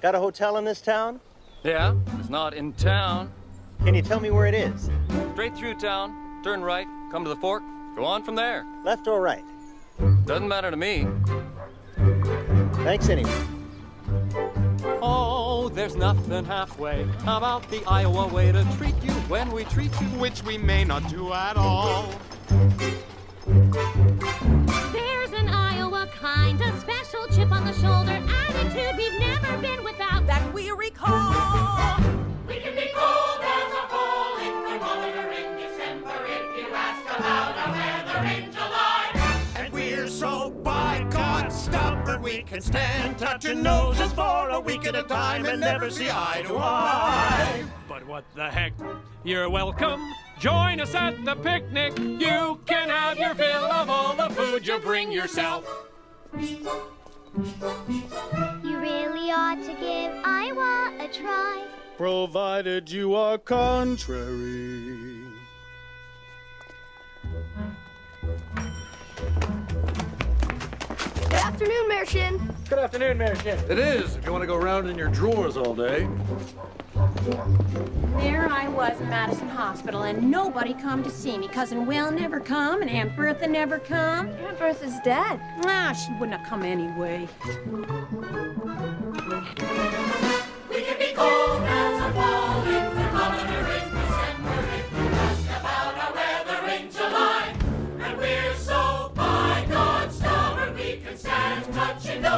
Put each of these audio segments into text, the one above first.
Got a hotel in this town? Yeah, it's not in town. Can you tell me where it is? Straight through town, turn right, come to the fork, go on from there. Left or right? Doesn't matter to me. Thanks anyway. Oh, there's nothing halfway about the Iowa way to treat you when we treat you. which we may not do at all. We're by God stop stubborn we can stand touching noses for a week at a time and never see eye to eye. But what the heck? You're welcome. Join us at the picnic. You can have your fill of all the food you bring yourself. You really ought to give Iowa a try. Provided you are contrary. Afternoon, Mayor Shinn. Good afternoon, Mayor Shinn. It is, if you want to go around in your drawers all day. There I was in Madison Hospital, and nobody come to see me. Cousin Will never come, and Aunt Bertha never come. Aunt Bertha's dead. Ah, she wouldn't have come anyway.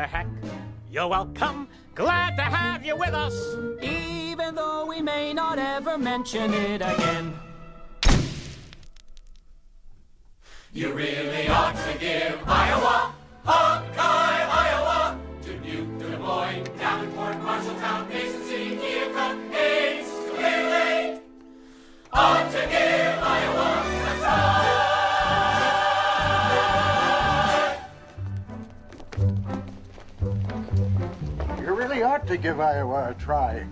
the heck? You're welcome. Glad to have you with us, even though we may not ever mention it again. You really ought to give Iowa, Hawkeye, Iowa, to Butte, Des Moines, Davenport, Marshalltown, Mason City, Keokuk, Ames, Clear Lake. Really ought to give Iowa a try.